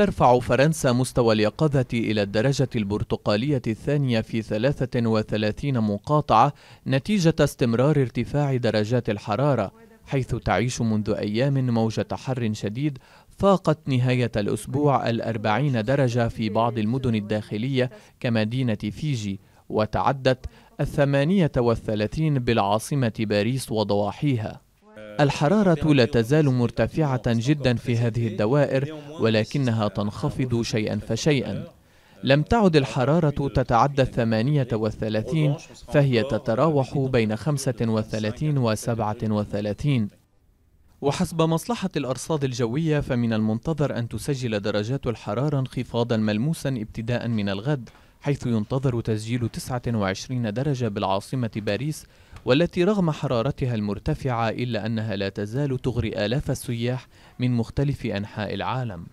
ترفع فرنسا مستوى اليقظة إلى الدرجة البرتقالية الثانية في 33 مقاطعة نتيجة استمرار ارتفاع درجات الحرارة حيث تعيش منذ أيام موجة حر شديد فاقت نهاية الأسبوع الأربعين درجة في بعض المدن الداخلية كمدينة فيجي وتعدت الثمانية والثلاثين بالعاصمة باريس وضواحيها. الحرارة لا تزال مرتفعة جدا في هذه الدوائر ولكنها تنخفض شيئا فشيئا. لم تعد الحرارة تتعدى الثمانية والثلاثين فهي تتراوح بين خمسة وثلاثين وسبعة وثلاثين. وحسب مصلحة الأرصاد الجوية فمن المنتظر أن تسجل درجات الحرارة انخفاضا ملموسا ابتداء من الغد حيث ينتظر تسجيل 29 درجة بالعاصمة باريس والتي رغم حرارتها المرتفعة إلا أنها لا تزال تغري آلاف السياح من مختلف أنحاء العالم.